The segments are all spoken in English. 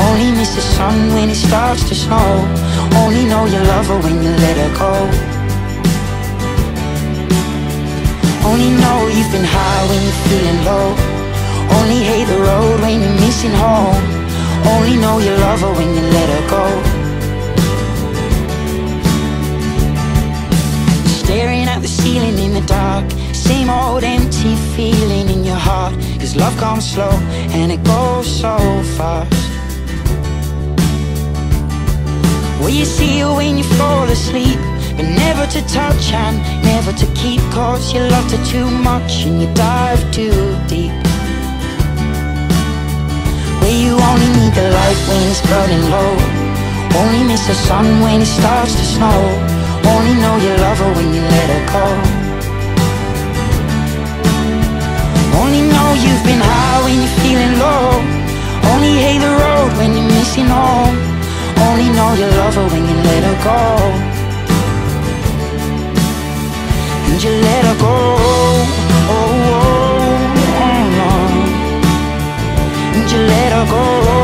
Only miss the sun when it starts to snow. Only know you love her when you let her go. Only know you've been high when you're feeling low. Only hate the road when you're missing home. Only know you love her when you let her go. Staring at the ceiling in the dark. Same old empty feeling in your heart. Cause love comes slow and it goes so fast Well you see her when you fall asleep? But never to touch and never to keep Cause you loved her too much and you dive too deep. Well you only need the light when it's burning low? Only miss the sun when it starts to snow. Only know you love her when you let her go. Only know you've been high when you're feeling low. Only hate the road when you're missing home Only know you love her when you let her go. And you let her go. Oh, oh, oh, no. And you let her go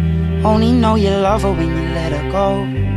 Only know you love her when you let her go